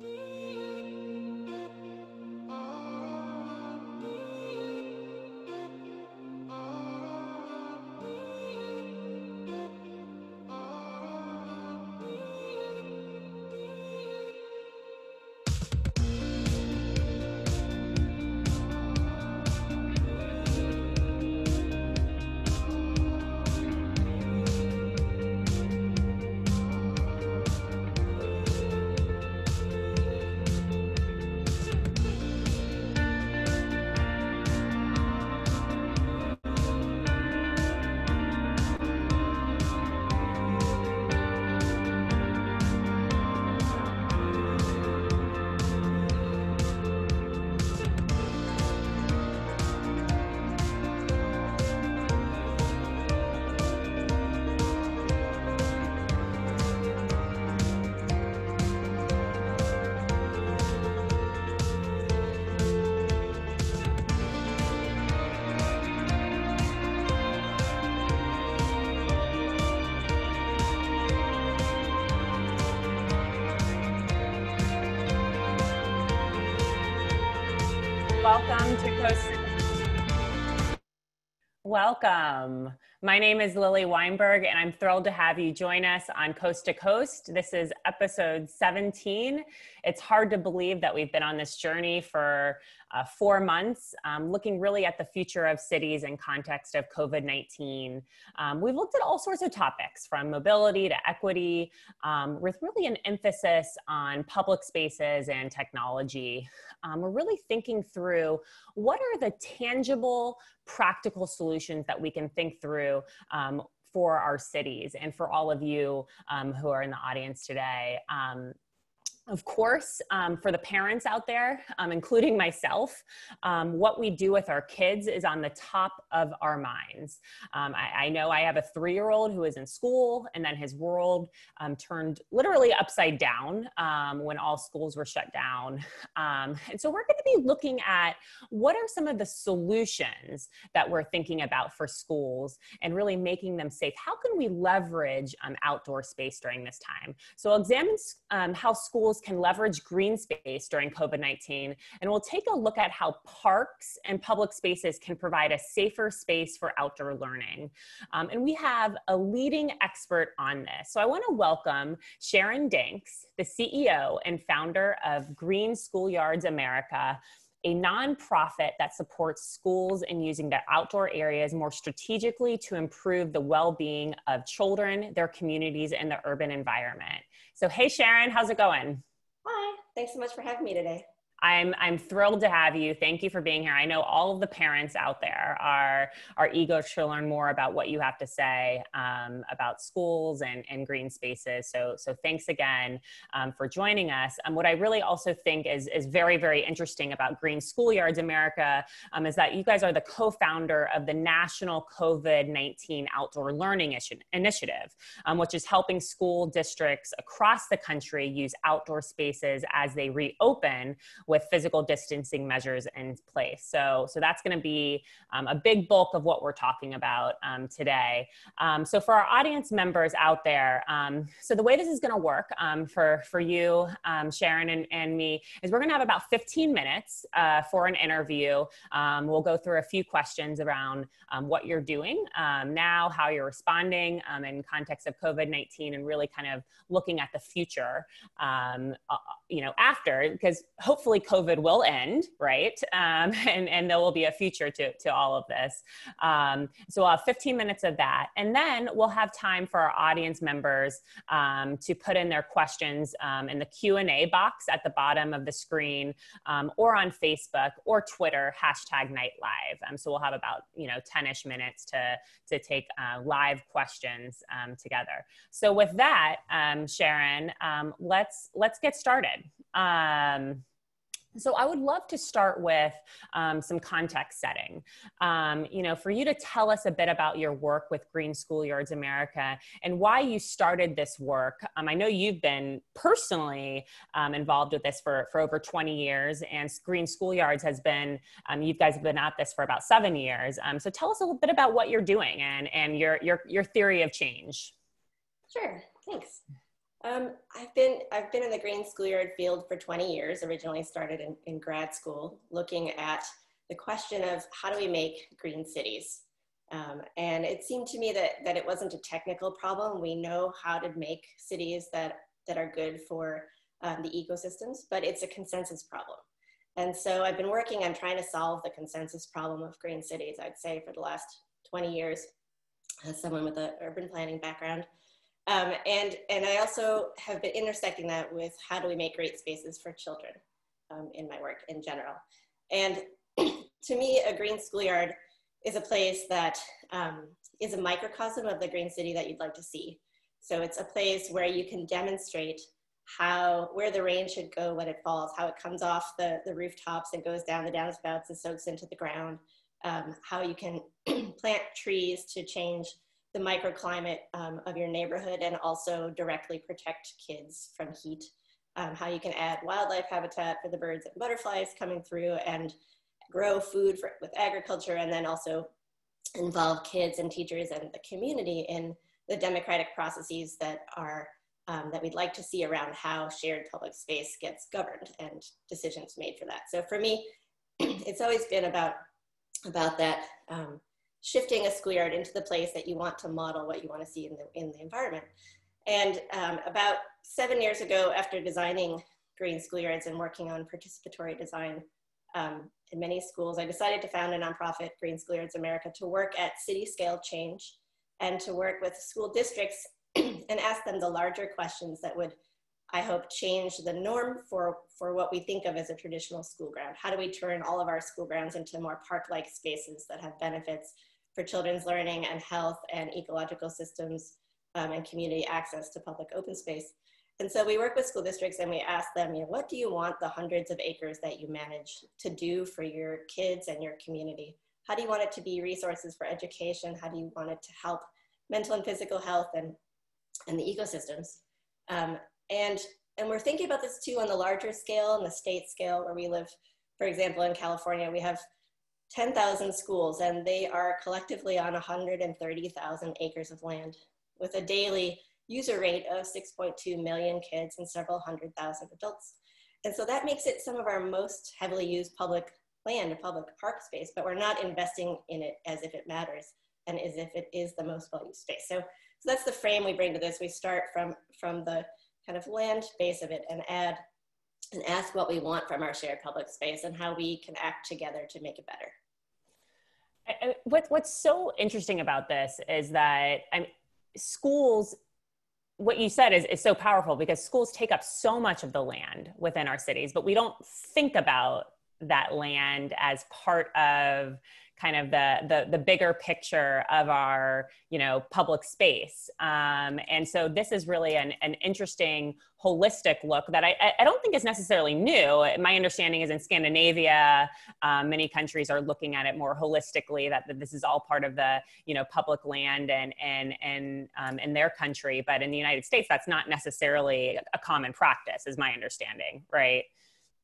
Welcome Welcome. My name is Lilly Weinberg, and I'm thrilled to have you join us on Coast to Coast. This is episode 17. It's hard to believe that we've been on this journey for uh, four months, um, looking really at the future of cities in context of COVID 19. Um, we've looked at all sorts of topics from mobility to equity, um, with really an emphasis on public spaces and technology. Um, we're really thinking through what are the tangible, practical solutions that we can think through um, for our cities and for all of you um, who are in the audience today. Um, of course, um, for the parents out there, um, including myself, um, what we do with our kids is on the top of our minds. Um, I, I, know I have a three year old who is in school, and then his world um, turned literally upside down um, when all schools were shut down. and so we're going to be looking at what are some of the solutions that we're thinking about for schools and really making them safe. How can we leverage outdoor space during this time? So, I'll examine how schools schools can leverage green space during COVID 19. And we'll take a look at how parks and public spaces can provide a safer space for outdoor learning. Um, and we have a leading expert on this. So I want to welcome Sharon Danks, the CEO and founder of Green Schoolyards America a nonprofit that supports schools in using their outdoor areas more strategically to improve the well being of children, their communities, and the urban environment. So, hey, Sharon, how's it going? Hi, thanks so much for having me today. I'm I'm thrilled to have you. Thank you for being here. I know all of the parents out there are are eager to learn more about what you have to say um, about schools and, and green spaces. So so thanks again um, for joining us. And um, what I really also think is is very very interesting about Green Schoolyards America um, is that you guys are the co-founder of the National COVID nineteen Outdoor Learning Initiative, um, which is helping school districts across the country use outdoor spaces as they reopen with physical distancing measures in place. So, so that's going to be um, a big bulk of what we're talking about um, today. Um, so for our audience members out there, um, so the way this is going to work um, for, for you, Sharon and, and me, is we're going to have about 15 minutes uh, for an interview. we'll go through a few questions around what you're doing now, how you're responding in context of COVID-19 and really kind of looking at the future, uh, you know, after, because hopefully hopefully COVID will end, right? Um, and, and there will be a future to, to all of this. Um, so we'll have 15 minutes of that. And then we'll have time for our audience members um, to put in their questions um, in the Q&A box at the bottom of the screen um, or on Facebook or Twitter, hashtag Knight Live. Um, so we'll have about, you know, 10-ish minutes to, to take uh, live questions together. So with that, Sharon, let's, let's get started. Um, so I would love to start with um, some context setting. Um, you know, for you to tell us a bit about your work with Green Schoolyards America and why you started this work. Um, I know you've been personally um, involved with this for, for over 20 years, and Green Schoolyards has been, um, you guys have been at this for about seven years. Um, so tell us a little bit about what you're doing and, and your, your, your theory of change. Sure, thanks. Um, I've been I've been in the green schoolyard field for 20 years. Originally started in, in grad school, looking at the question of how do we make green cities. Um, and it seemed to me that that it wasn't a technical problem. We know how to make cities that that are good for um, the ecosystems, but it's a consensus problem. And so I've been working on trying to solve the consensus problem of green cities. I'd say for the last 20 years, as someone with an urban planning background. Um, and, and I also have been intersecting that with how do we make great spaces for children um, in my work in general. And to me, a green schoolyard is a place that um, is a microcosm of the green city that you'd like to see. So it's a place where you can demonstrate how, where the rain should go when it falls, how it comes off the, the rooftops and goes down the downspouts and soaks into the ground, um, how you can plant trees to change the microclimate um, of your neighborhood and also directly protect kids from heat. Um, how you can add wildlife habitat for the birds and butterflies coming through and grow food for, with agriculture and then also involve kids and teachers and the community in the democratic processes that are um, that we'd like to see around how shared public space gets governed and decisions made for that. So for me, it's always been about about that um, shifting a schoolyard into the place that you want to model what you want to see in the, in the environment. And um, about seven years ago, after designing green schoolyards and working on participatory design um, in many schools, I decided to found a nonprofit, Green Schoolyards America, to work at city scale change and to work with school districts and ask them the larger questions that would, I hope, change the norm for, for what we think of as a traditional school ground. How do we turn all of our school grounds into more park-like spaces that have benefits for children's learning and health and ecological systems um, and community access to public open space. And so we work with school districts and we ask them, you know, what do you want the hundreds of acres that you manage to do for your kids and your community? How do you want it to be resources for education? How do you want it to help mental and physical health and, and the ecosystems? Um, and, and we're thinking about this too on the larger scale and the state scale where we live. For example, in California, we have 10,000 schools and they are collectively on 130,000 acres of land with a daily user rate of 6.2 million kids and several hundred thousand adults. And so that makes it some of our most heavily used public land, public park space, but we're not investing in it as if it matters and as if it is the most well-used space. So, so that's the frame we bring to this. We start from, from the kind of land base of it and add and ask what we want from our shared public space and how we can act together to make it better. What, what's so interesting about this is that I mean, schools, what you said is, is so powerful because schools take up so much of the land within our cities, but we don't think about that land as part of kind of the, the the bigger picture of our you know public space. Um, and so this is really an, an interesting holistic look that I, I don't think is necessarily new. My understanding is in scandinavia um, many countries are looking at it more holistically that, that, this is all part of the you know public land and and and um, in their country. But in the united states that's not necessarily a common practice is my understanding right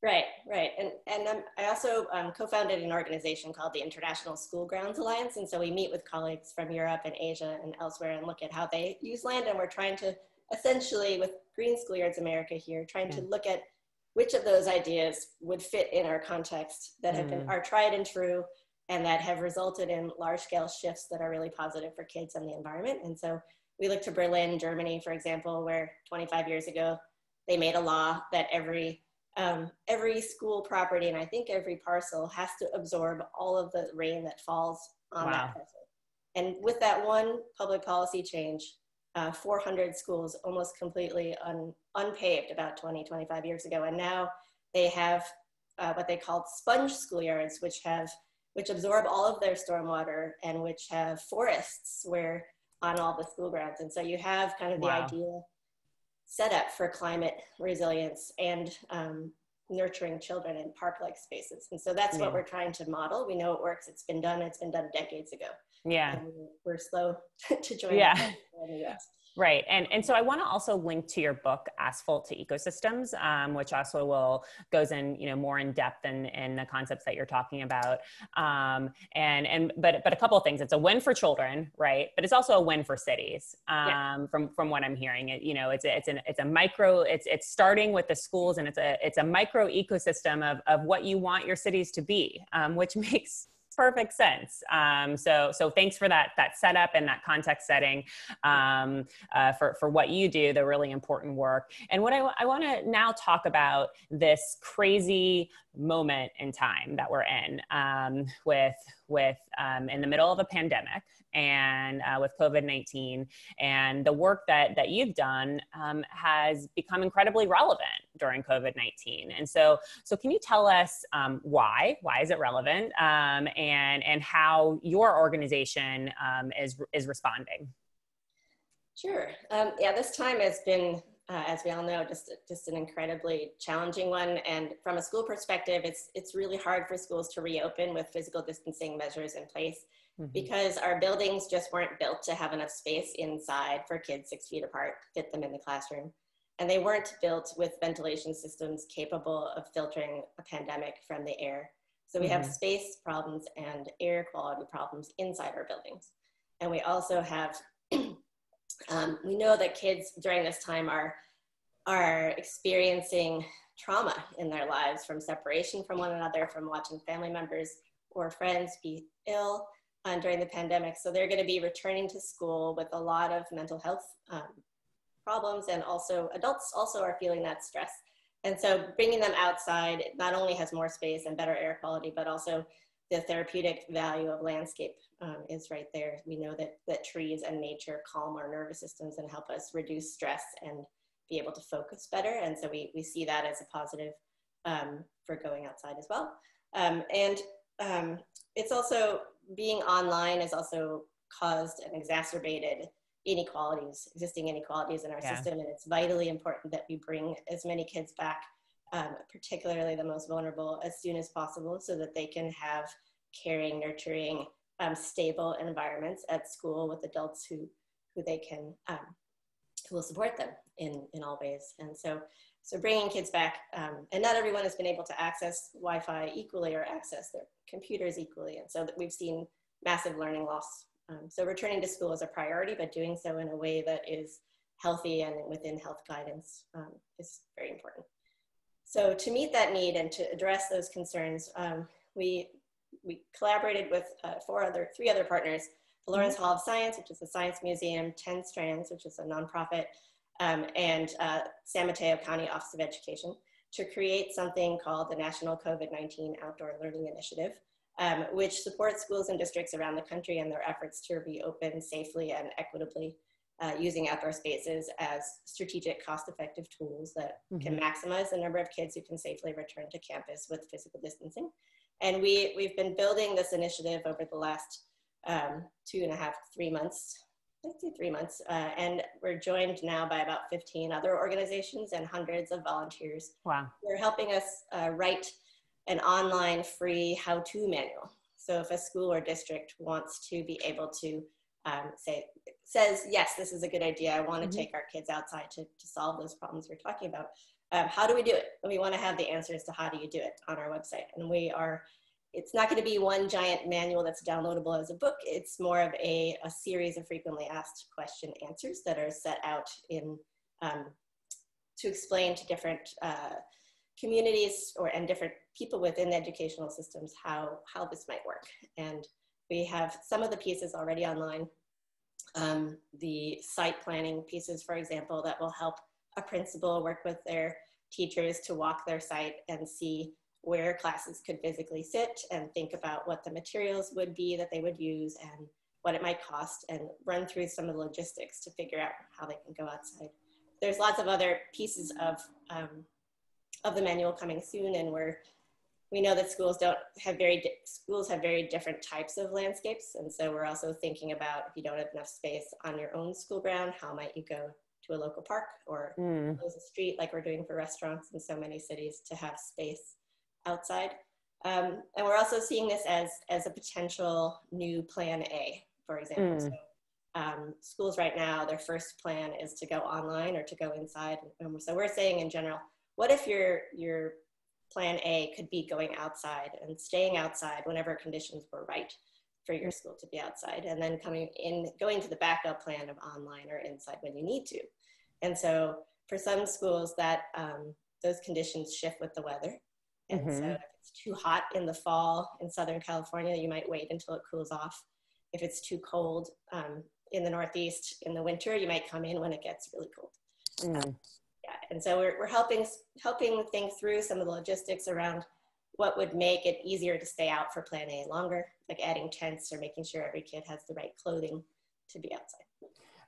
Right, right. And, and um, I also um, co-founded an organization called the International School Grounds Alliance. And so we meet with colleagues from Europe and Asia and elsewhere and look at how they use land. And we're trying to essentially with Green Schoolyards America here, trying mm. to look at which of those ideas would fit in our context that have mm. been, are tried and true and that have resulted in large scale shifts that are really positive for kids and the environment. And so we look to Berlin, Germany, for example, where 25 years ago, they made a law that every um, every school property and I think every parcel has to absorb all of the rain that falls on wow. that parcel. And with that one public policy change, uh, 400 schools almost completely un, unpaved about 20, 25 years ago. And now they have uh, what they called sponge schoolyards, which have which absorb all of their stormwater and which have forests where on all the school grounds. And so you have kind of the wow. ideal setup for climate resilience and um, nurturing children in park-like spaces. And so that's yeah. what we're trying to model. We know it works. It's been done. It's been done decades ago. Yeah. And we're slow to join. Yeah. Right. And, and so I want to also link to your book, Asphalt to Ecosystems, um, which also will goes in, you know, more in depth in, in the concepts that you're talking about. Um, and, and, but, but a couple of things, it's a win for children, right. But it's also a win for cities um, yeah. from, from what I'm hearing it, you know, it's a, it's an, it's a micro, it's, it's starting with the schools and it's a, it's a micro ecosystem of, of what you want your cities to be, um, which makes perfect sense. Um, so, so thanks for that that setup and that context setting um, uh, for for what you do, the really important work. And what I, I want to now talk about this crazy moment in time that we're in um, with with um, in the middle of a pandemic and uh, with covid-19 and the work that that you've done um, has become incredibly relevant during covid-19 and so so can you tell us um, why why is it relevant um, and and how your organization um, is is responding? Sure. Um, yeah this time has been uh, as we all know, just just an incredibly challenging one. And from a school perspective, it's it's really hard for schools to reopen with physical distancing measures in place mm-hmm. because our buildings just weren't built to have enough space inside for kids six feet apart, fit them in the classroom, and they weren't built with ventilation systems capable of filtering a pandemic from the air. So we mm-hmm. have space problems and air quality problems inside our buildings, and we also have Um, we know that kids during this time are, are experiencing trauma in their lives from separation from one another, from watching family members or friends be ill uh, during the pandemic. So they're going to be returning to school with a lot of mental health um, problems, and also adults also are feeling that stress. And so bringing them outside not only has more space and better air quality, but also the therapeutic value of landscape um, is right there. We know that, that trees and nature calm our nervous systems and help us reduce stress and be able to focus better. And so we, we see that as a positive um, for going outside as well. Um, and um, it's also being online has also caused and exacerbated inequalities, existing inequalities in our yeah. system. And it's vitally important that we bring as many kids back um, particularly the most vulnerable, as soon as possible so that they can have caring, nurturing, um, stable environments at school with adults who, who they can, um, who will support them in, in all ways. And so, so bringing kids back, um, and not everyone has been able to access Wi-Fi equally or access their computers equally. And so that we've seen massive learning loss. Um, so returning to school is a priority, but doing so in a way that is healthy and within health guidance um, is very important. So to meet that need and to address those concerns, um, we, we collaborated with uh, four other, three other partners, the Lawrence Hall of Science, which is a science museum, Ten Strands, which is a nonprofit, um, and uh, San Mateo County Office of Education to create something called the National COVID-19 Outdoor Learning Initiative, um, which supports schools and districts around the country in their efforts to reopen safely and equitably uh, using outdoor spaces as strategic, cost-effective tools that mm-hmm. can maximize the number of kids who can safely return to campus with physical distancing. And we, we've been building this initiative over the last um, two and a half, three months, let's say three months. Uh, and we're joined now by about 15 other organizations and hundreds of volunteers. Wow. They're helping us uh, write an online free how-to manual. So if a school or district wants to be able to um, say says yes this is a good idea. I want to mm-hmm. take our kids outside to, to solve those problems we're talking about. Um, how do we do it? And we want to have the answers to how do you do it on our website. And we are it's not going to be one giant manual that's downloadable as a book. It's more of a, a series of frequently asked question answers that are set out in um, to explain to different uh, communities or and different people within the educational systems how how this might work. And we have some of the pieces already online. Um, the site planning pieces, for example, that will help a principal work with their teachers to walk their site and see where classes could physically sit and think about what the materials would be that they would use and what it might cost and run through some of the logistics to figure out how they can go outside. There's lots of other pieces of, um, of the manual coming soon and we're we know that schools don't have very schools have very different types of landscapes and so we're also thinking about if you don't have enough space on your own school ground how might you go to a local park or mm. close a street like we're doing for restaurants in so many cities to have space outside um, and we're also seeing this as as a potential new plan a for example mm. so um, schools right now, their first plan is to go online or to go inside. Um, so we're saying in general, what if your your plan A could be going outside and staying outside whenever conditions were right for your school to be outside, and then coming in, going to the backup plan of online or inside when you need to. And so for some schools, that um, those conditions shift with the weather. And mm-hmm. so if it's too hot in the fall in Southern California, you might wait until it cools off. If it's too cold um, in the Northeast in the winter, you might come in when it gets really cold. Mm yeah, and so we're, we're helping helping think through some of the logistics around what would make it easier to stay out for plan A longer, like adding tents or making sure every kid has the right clothing to be outside.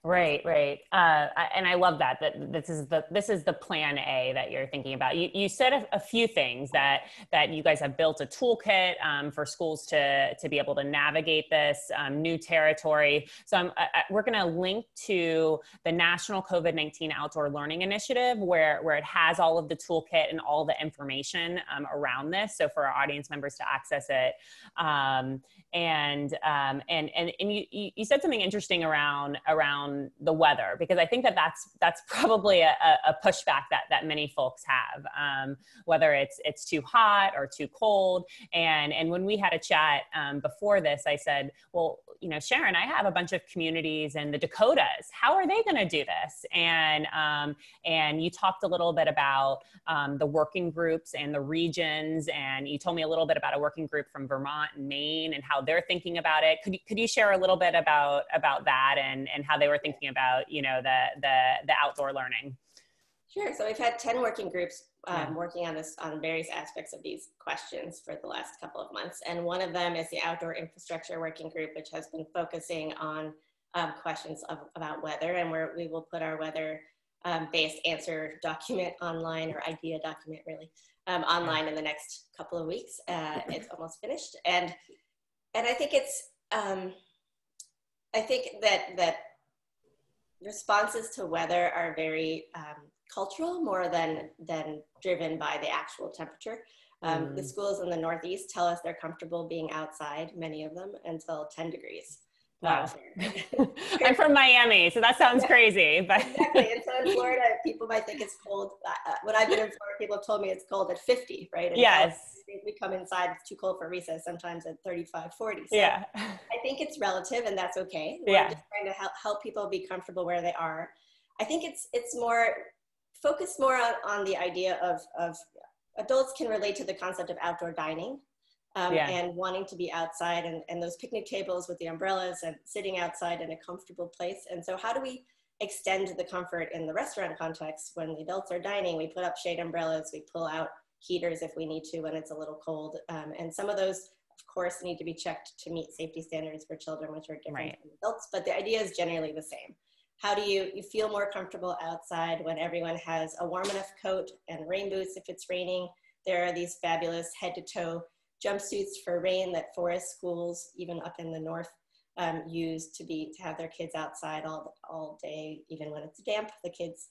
Right, right, uh, and I love that. That this is the this is the plan A that you're thinking about. You, you said a, a few things that that you guys have built a toolkit um, for schools to to be able to navigate this um, new territory. So I'm, I, we're going to link to the National COVID nineteen Outdoor Learning Initiative, where where it has all of the toolkit and all the information um, around this. So for our audience members to access it, um, and um, and and and you you said something interesting around around the weather because I think that that's that's probably a, a pushback that that many folks have, um, whether it's it's too hot or too cold. And and when we had a chat um, before this, I said, well, you know, Sharon, I have a bunch of communities in the Dakotas. How are they going to do this? And um, and you talked a little bit about um, the working groups and the regions, and you told me a little bit about a working group from Vermont and Maine and how they're thinking about it. Could you, could you share a little bit about about that and and how they were thinking about you know the the the outdoor learning? Sure. So we've had ten working groups um, yeah. working on this on various aspects of these questions for the last couple of months, and one of them is the outdoor infrastructure working group, which has been focusing on um, questions of, about weather, and where we will put our weather um, based answer document online or idea document really um, online in the next couple of weeks. Uh, it's almost finished, and and I think it's um, I think that that responses to weather are very um, cultural more than than driven by the actual temperature. Um, mm. The schools in the Northeast tell us they're comfortable being outside, many of them, until 10 degrees. Wow. I'm from Miami, so that sounds crazy. But exactly. And so in Florida, people might think it's cold. Uh, when I've been in Florida, people have told me it's cold at 50, right? And yes. We come inside, it's too cold for recess, sometimes at 35, 40. So yeah. I think it's relative and that's okay. We're yeah. just trying to help, help people be comfortable where they are. I think it's it's more focused more on, on the idea of, of adults can relate to the concept of outdoor dining um, yeah. and wanting to be outside and, and those picnic tables with the umbrellas and sitting outside in a comfortable place. And so, how do we extend the comfort in the restaurant context when the adults are dining? We put up shade umbrellas, we pull out heaters if we need to when it's a little cold. Um, and some of those, of course, need to be checked to meet safety standards for children, which are different right. from adults, but the idea is generally the same. How do you, you feel more comfortable outside when everyone has a warm enough coat and rain boots if it's raining? There are these fabulous head to toe jumpsuits for rain that forest schools, even up in the north, um, use to be to have their kids outside all all day, even when it's damp. The kids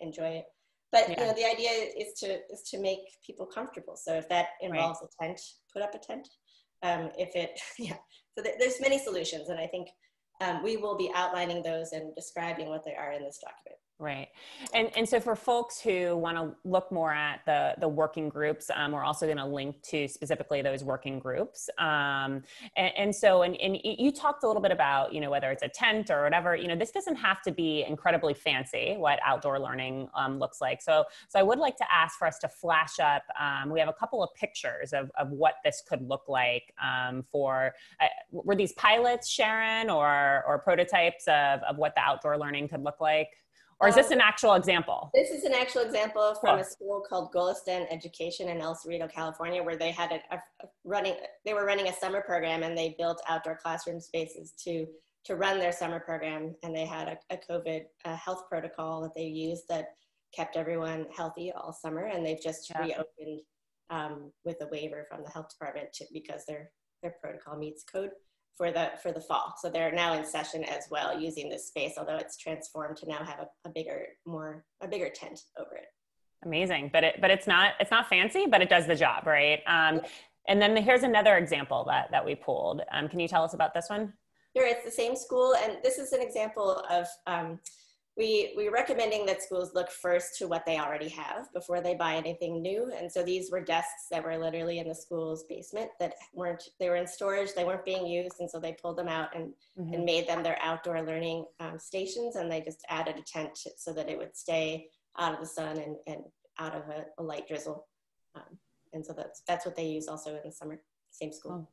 enjoy it. But yeah. you know, the idea is to is to make people comfortable. So if that involves right. a tent, put up a tent. Um, if it, yeah. So th- there's many solutions, and I think um, we will be outlining those and describing what they are in this document. Right. And, and so for folks who want to look more at the, the working groups, um, we're also going to link to specifically those working groups. Um, and, and, so, and, and you talked a little bit about, you know, whether it's a tent or whatever, you know, this doesn't have to be incredibly fancy, what outdoor learning um, looks like. So, so I would like to ask for us to flash up, um, we have a couple of pictures of, of what this could look like um, for, uh, were these pilots, Sharon, or, or prototypes of, of what the outdoor learning could look like? Or is this an actual example? This is an actual example from a school called Golestan Education in El Cerrito, California, where they had a, a, running, they were running a summer program and they built outdoor classroom spaces to, to run their summer program. And they had a, a COVID health protocol that they used that kept everyone healthy all summer. And they've just yeah. reopened um, with a waiver from the health department to, because their, their protocol meets code for the for the fall. So they're now in session as well using this space, although it's transformed to now have a, a bigger, more a bigger tent over it. Amazing, but it but it's not it's not fancy, but it does the job, right? Um, and then here's another example that that we pulled. Um, can you tell us about this one? Here, it's the same school, and this is an example of um, we, we're recommending that schools look first to what they already have before they buy anything new. And so these were desks that were literally in the school's basement that weren't, they were in storage, they weren't being used. And so they pulled them out and, mm-hmm. and made them their outdoor learning um, stations. And they just added a tent so that it would stay out of the sun and, and out of a, a light drizzle. Um, and so that's, that's what they use also in the summer, same school. Oh,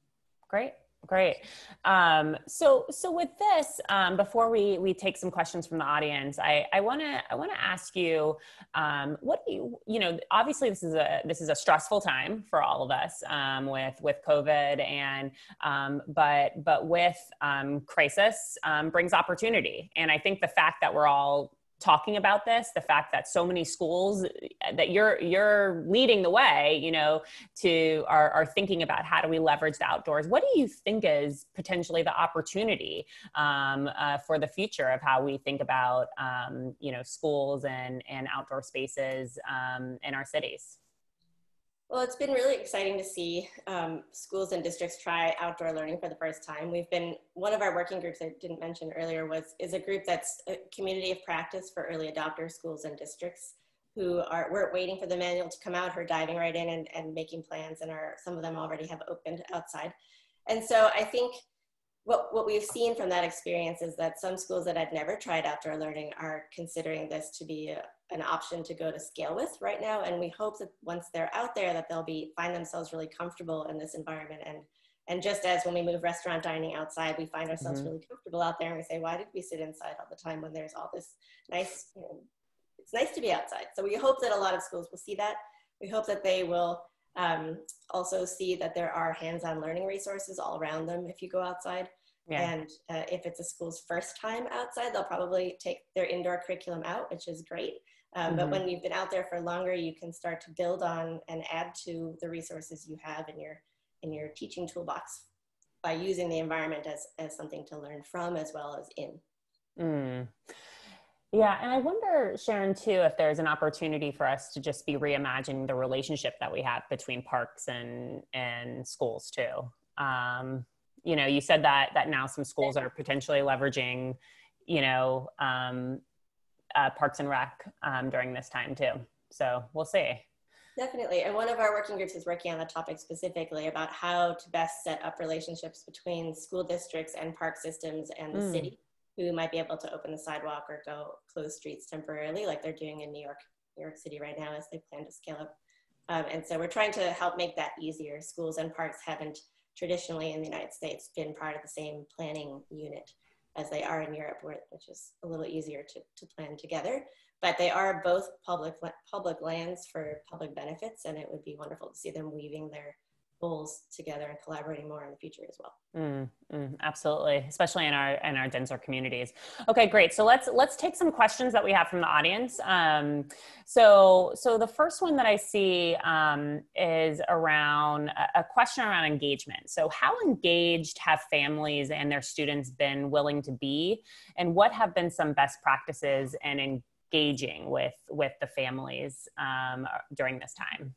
great. Great. Um, so, so with this, um, before we we take some questions from the audience, I I want to I want to ask you, um, what do you you know? Obviously, this is a this is a stressful time for all of us um, with with COVID, and um, but but with um, crisis brings opportunity, and I think the fact that we're all talking about this the fact that so many schools that you're you're leading the way you know to are, are thinking about how do we leverage the outdoors. What do you think is potentially the opportunity um, uh, for the future of how we think about um, you know schools and and outdoor spaces um, in our cities well, it's been really exciting to see um, schools and districts try outdoor learning for the first time. We've been, one of our working groups I didn't mention earlier was, is a group that's a community of practice for early adopter schools and districts who are, we're waiting for the manual to come out, who are diving right in and, and making plans and are, some of them already have opened outside. And so I think what, what we've seen from that experience is that some schools that had never tried outdoor learning are considering this to be a, an option to go to scale with right now. And we hope that once they're out there that they'll be find themselves really comfortable in this environment. And and just as when we move restaurant dining outside, we find ourselves mm-hmm. really comfortable out there and we say, why did we sit inside all the time when there's all this nice, you know, it's nice to be outside. So we hope that a lot of schools will see that. We hope that they will um, also see that there are hands-on learning resources all around them if you go outside. Yeah. And uh, if it's a school's first time outside, they'll probably take their indoor curriculum out, which is great. Um, mm-hmm. But when you've been out there for longer, you can start to build on and add to the resources you have in your in your teaching toolbox by using the environment as as something to learn from as well as in. Mm. Yeah, and I wonder, Sharon, too, if there's an opportunity for us to just be reimagining the relationship that we have between parks and and schools too. Um, you know, you said that that now some schools are potentially leveraging, you know, um, uh, Parks and Rec um, during this time too. So we'll see. Definitely. And one of our working groups is working on the topic specifically about how to best set up relationships between school districts and park systems and the mm. city who might be able to open the sidewalk or go close streets temporarily like they're doing in New York, New York City right now as they plan to scale up. Um, and so we're trying to help make that easier. Schools and parks haven't traditionally in the United States been part of the same planning unit as they are in Europe, which is a little easier to, to plan together. But they are both public public lands for public benefits, and it would be wonderful to see them weaving their goals together and collaborating more in the future as well. Mm, mm, absolutely, especially in our in our denser communities. Okay, great. So let's let's take some questions that we have from the audience. Um, so so the first one that I see um, is around a question around engagement. So how engaged have families and their students been willing to be, and what have been some best practices in engaging with with the families um, during this time?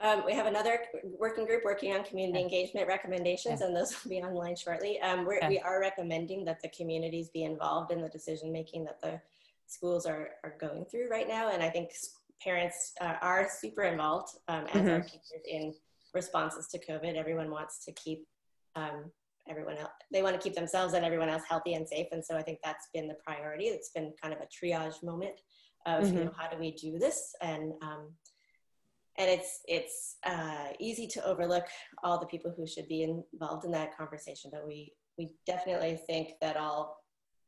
Um, we have another working group working on community engagement recommendations, yeah. and those will be online shortly. Um, we're, yeah. We are recommending that the communities be involved in the decision making that the schools are, are going through right now. And I think parents uh, are super involved um, as mm-hmm. are teachers in responses to COVID. Everyone wants to keep um, everyone else, they want to keep themselves and everyone else healthy and safe. And so I think that's been the priority. It's been kind of a triage moment of, mm-hmm. you know, how do we do this? And um, and it's it's uh, easy to overlook all the people who should be involved in that conversation but we we definitely think that all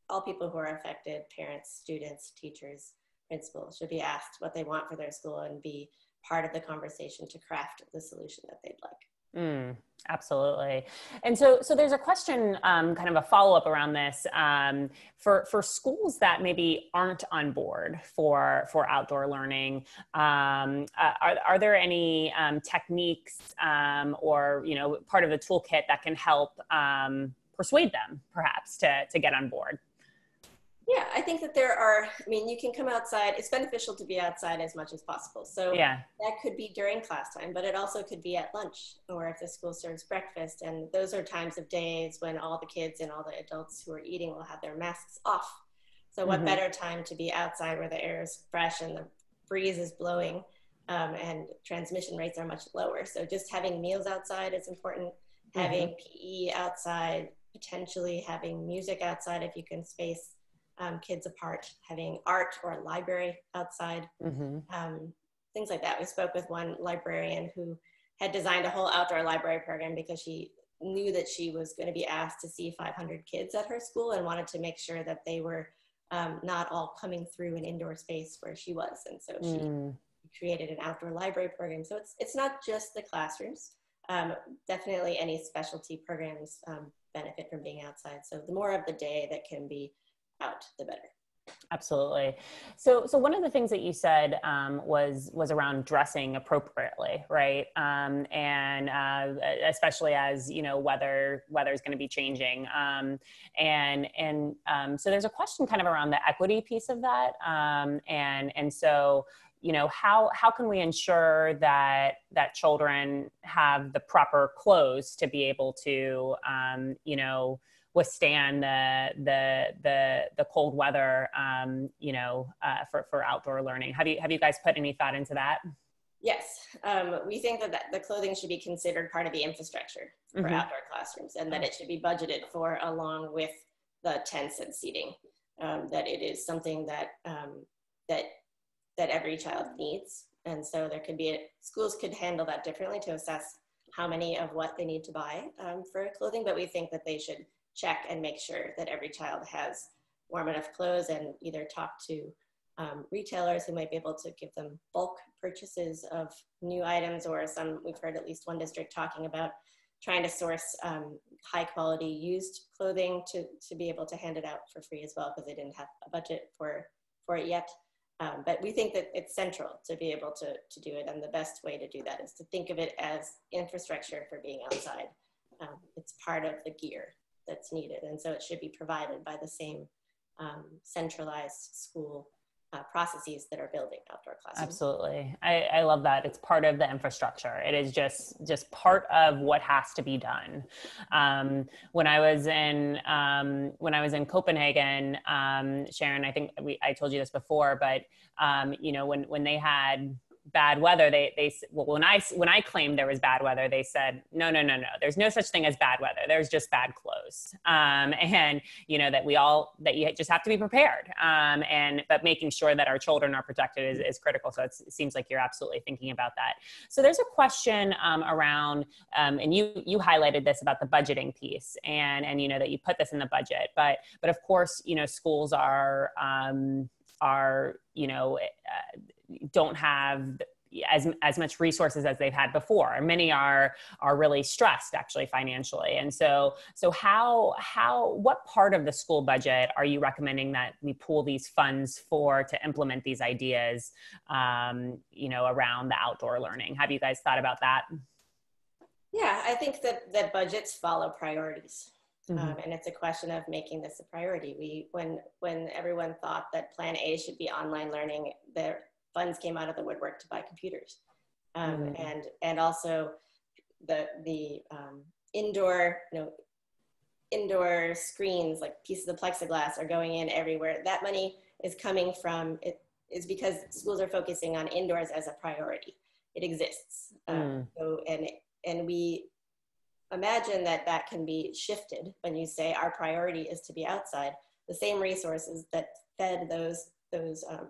all people who are affected parents students teachers principals should be asked what they want for their school and be part of the conversation to craft the solution that they'd like Mm, absolutely. And so, so there's a question, um, kind of a follow up around this um, for for schools that maybe aren't on board for for outdoor learning. Um, uh, are are there any um, techniques um, or you know part of the toolkit that can help um, persuade them, perhaps, to to get on board? Yeah, I think that there are, I mean, you can come outside. It's beneficial to be outside as much as possible. So yeah. that could be during class time, but it also could be at lunch or if the school serves breakfast. And those are times of days when all the kids and all the adults who are eating will have their masks off. So what mm-hmm. better time to be outside where the air is fresh and the breeze is blowing um, and transmission rates are much lower. So just having meals outside is important. Mm-hmm. Having PE outside, potentially having music outside if you can space um, kids apart, having art or a library outside, mm-hmm. um, things like that. We spoke with one librarian who had designed a whole outdoor library program because she knew that she was going to be asked to see 500 kids at her school and wanted to make sure that they were um, not all coming through an indoor space where she was. And so she mm. created an outdoor library program. So it's, it's not just the classrooms. Um, definitely any specialty programs um, benefit from being outside. So the more of the day that can be out, the better. Absolutely. So, so one of the things that you said um, was was around dressing appropriately, right? Um, and uh, especially as you know, weather weather is going to be changing, um, and and um, so there's a question kind of around the equity piece of that, um, and and so you know how how can we ensure that that children have the proper clothes to be able to um, you know withstand the the the, the cold weather um, you know uh, for, for outdoor learning. Have you have you guys put any thought into that? Yes. Um, we think that, that the clothing should be considered part of the infrastructure for mm-hmm. outdoor classrooms and that it should be budgeted for along with the tents and seating. Um, that it is something that um, that that every child needs. And so there could be a, schools could handle that differently to assess how many of what they need to buy um, for clothing but we think that they should check and make sure that every child has warm enough clothes and either talk to um, retailers who might be able to give them bulk purchases of new items or some we've heard at least one district talking about trying to source um, high quality used clothing to, to be able to hand it out for free as well because they didn't have a budget for, for it yet. Um, but we think that it's central to be able to, to do it. And the best way to do that is to think of it as infrastructure for being outside. Um, it's part of the gear that's needed. And so it should be provided by the same um, centralized school uh, processes that are building outdoor classrooms. Absolutely, I, I, love that. It's part of the infrastructure. It is just just part of what has to be done. Um, when I was in um, when I was in Copenhagen, um, Sharon, I think we, I told you this before, but um, you know when when they had bad weather they they well when i when i claimed there was bad weather they said no no no no there's no such thing as bad weather. There's just bad clothes. Um, and you know that we all that you just have to be prepared. Um, and but making sure that our children are protected is, is critical. So it seems like you're absolutely thinking about that. So there's a question um, around um, and you you highlighted this about the budgeting piece and and you know that you put this in the budget but but of course you know schools are um, are you know don't have as, as much resources as they've had before. Many are are really stressed actually financially. And so so how how what part of the school budget are you recommending that we pool these funds for to implement these ideas um, you know around the outdoor learning? Have you guys thought about that? Yeah i think that that budgets follow priorities. Mm-hmm. Um, and it's a question of making this a priority. We, when when everyone thought that Plan A should be online learning, the funds came out of the woodwork to buy computers, um, mm-hmm. and and also the the um, indoor you know indoor screens like pieces of plexiglass are going in everywhere. That money is coming from it is because schools are focusing on indoors as a priority. It exists. Um, mm. so and and we imagine that that can be shifted when you say our priority is to be outside. The same resources that fed those, those um,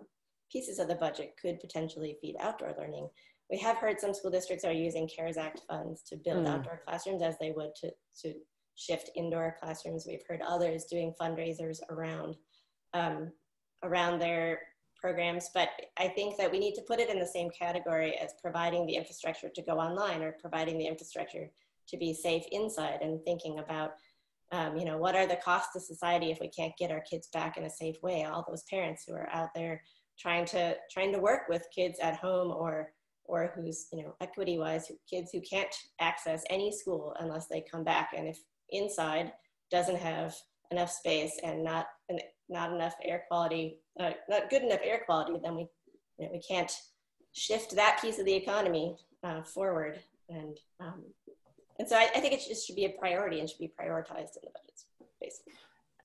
pieces of the budget could potentially feed outdoor learning. We have heard some school districts are using CARES Act funds to build mm. outdoor classrooms as they would to, to shift indoor classrooms. We've heard others doing fundraisers around, um, around their programs, but I think that we need to put it in the same category as providing the infrastructure to go online or providing the infrastructure to be safe inside and thinking about um, you know what are the costs to society if we can't get our kids back in a safe way all those parents who are out there trying to trying to work with kids at home or or who's you know equity wise kids who can't access any school unless they come back and if inside doesn't have enough space and not not enough air quality, uh, not good enough air quality, then we, you know, we can't shift that piece of the economy uh, forward. And, um, and so I, I, think it just should be a priority and should be prioritized in the budgets, basically.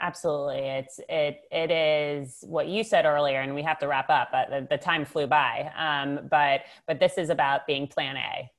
Absolutely. It's, it, it is what you said earlier, and we have to wrap up, but the, the time flew by. Um, but, but this is about being plan A,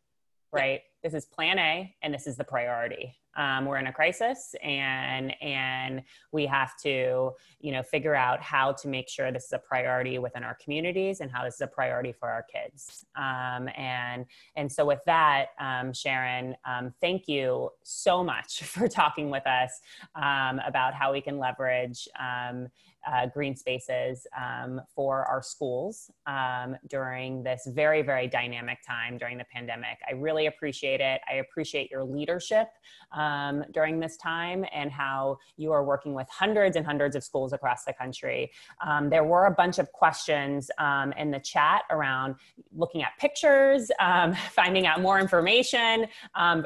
right? This is plan A, and this is the priority um, we're in a crisis and and we have to you know figure out how to make sure this is a priority within our communities and how this is a priority for our kids um, and and so with that um, sharon um, thank you so much for talking with us um, about how we can leverage um, uh, green spaces um, for our schools um, during this very, very dynamic time during the pandemic. I really appreciate it. I appreciate your leadership um, during this time and how you are working with hundreds and hundreds of schools across the country. Um, there were a bunch of questions um, in the chat around looking at pictures, um, finding out more information.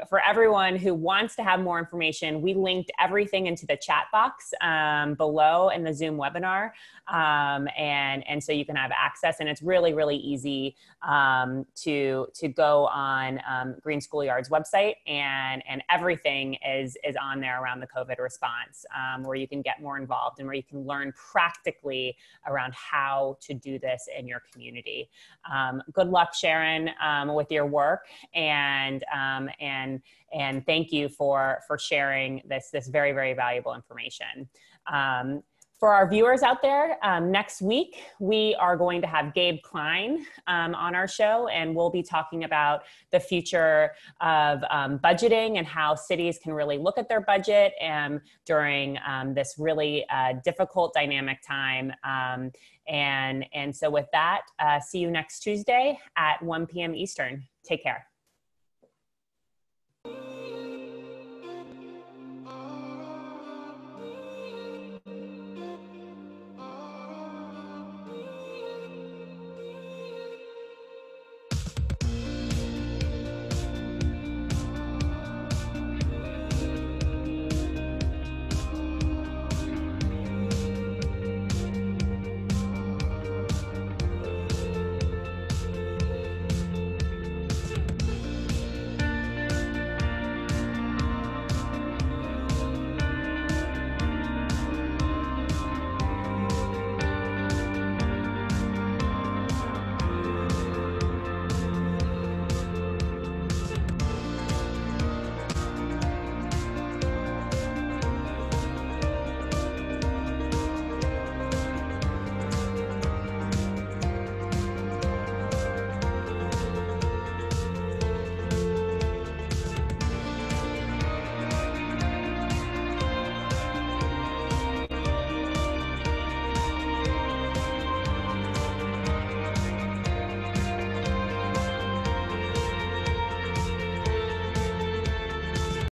for everyone who wants to have more information, we linked everything into the chat box below in the Zoom webinar. Um, and, and so you can have access and it's really, really easy um, to, to go on um, Green Schoolyard's website and, and everything is, is on there around the COVID response um, where you can get more involved and where you can learn practically around how to do this in your community. Um, good luck, Sharon, um, with your work and, and, and thank you for, for sharing this, this very, very valuable information. Um, for our viewers out there, um, next week we are going to have Gabe Klein um, on our show, and we'll be talking about the future of um, budgeting and how cities can really look at their budget and during um, this really uh, difficult, dynamic time. Um, and and so, with that, uh, see you next Tuesday at 1 p.m. Eastern. Take care.